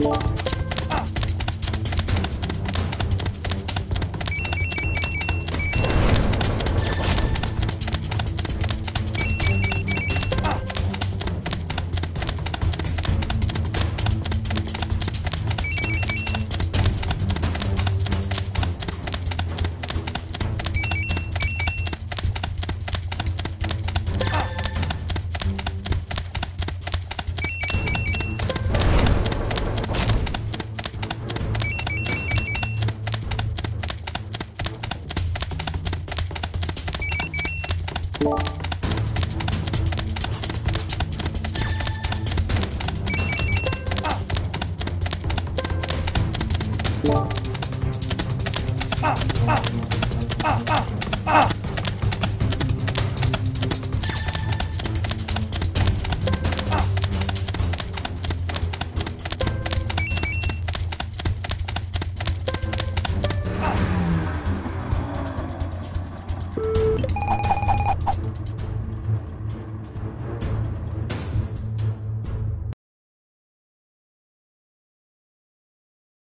you 啊啊啊啊！